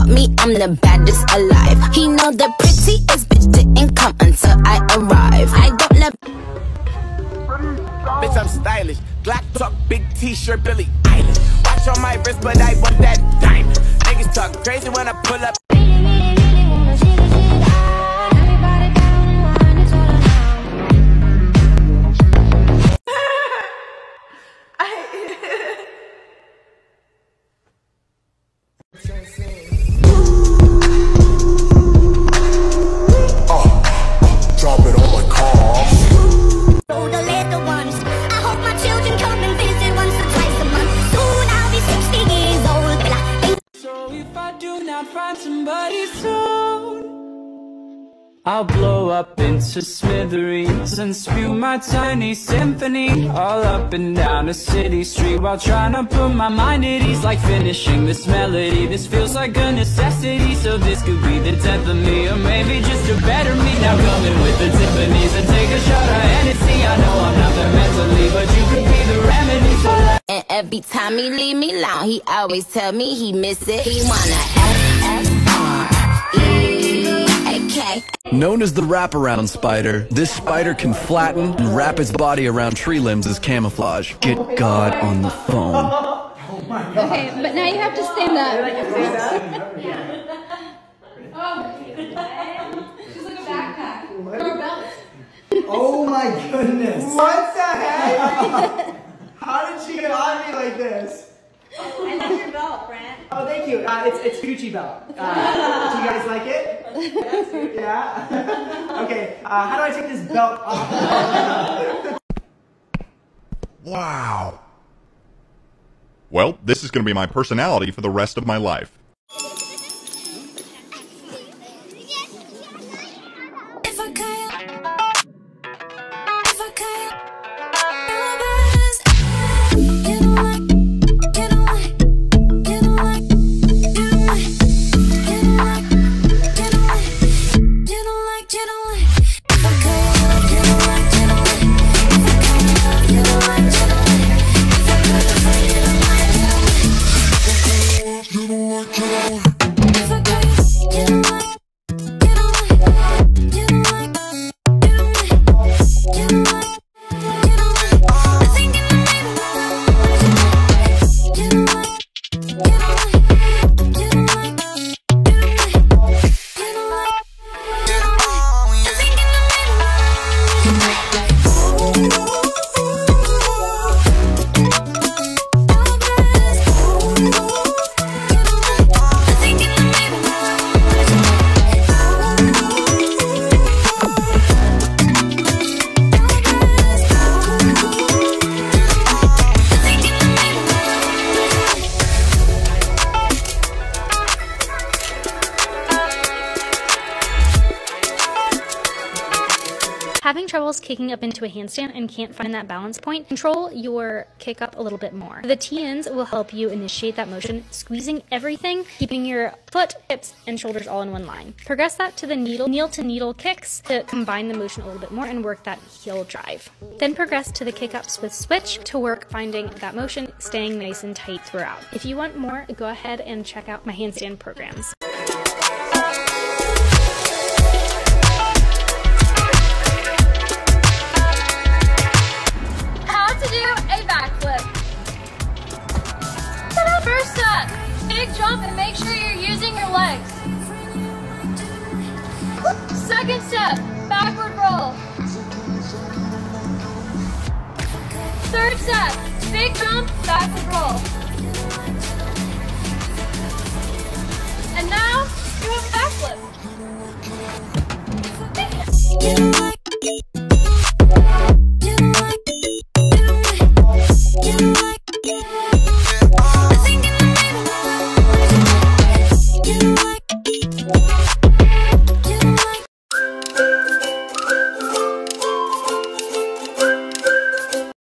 about me, I'm the baddest alive. He know the prettiest bitch didn't come until I arrive. I don't let Bitch, I'm stylish. Glock talk, big t-shirt, Billie Eilish. Watch on my wrist, but I want that diamond. Niggas talk crazy when I pull up. I'll blow up into smithereens and spew my tiny symphony all up and down a city street while trying to put my mind at ease, like finishing this melody. This feels like a necessity, so this could be the death of me, or maybe just a better me. Now coming with the Tiffany's and take a shot of Hennessy. I know I'm not there mentally, but you could be the remedy. So let And every time he leave me alone, he always tell me he miss it. He wanna F F R E A K. Known as the wraparound spider, this spider can flatten and wrap its body around tree limbs as camouflage. Get God on the phone. Okay, but now you have to stand up. She's like a backpack. Or a belt. Oh my goodness. What the heck? How did she get on me like this? I love your belt, Brent. Oh, thank you. Uh, it's it's Gucci belt. Uh, do you guys like it? Yeah. okay. Uh, how do I take this belt off? Wow. Well, this is going to be my personality for the rest of my life. Having troubles kicking up into a handstand and can't find that balance point, control your kick up a little bit more. The T-ins will help you initiate that motion, squeezing everything, keeping your foot, hips, and shoulders all in one line. Progress that to the needle, kneel to needle kicks to combine the motion a little bit more and work that heel drive. Then progress to the kick ups with switch to work finding that motion, staying nice and tight throughout. If you want more, go ahead and check out my handstand programs. Do backflip. First step, big jump and make sure you're using your legs. Second step, backward roll. Third step, big jump, backward roll.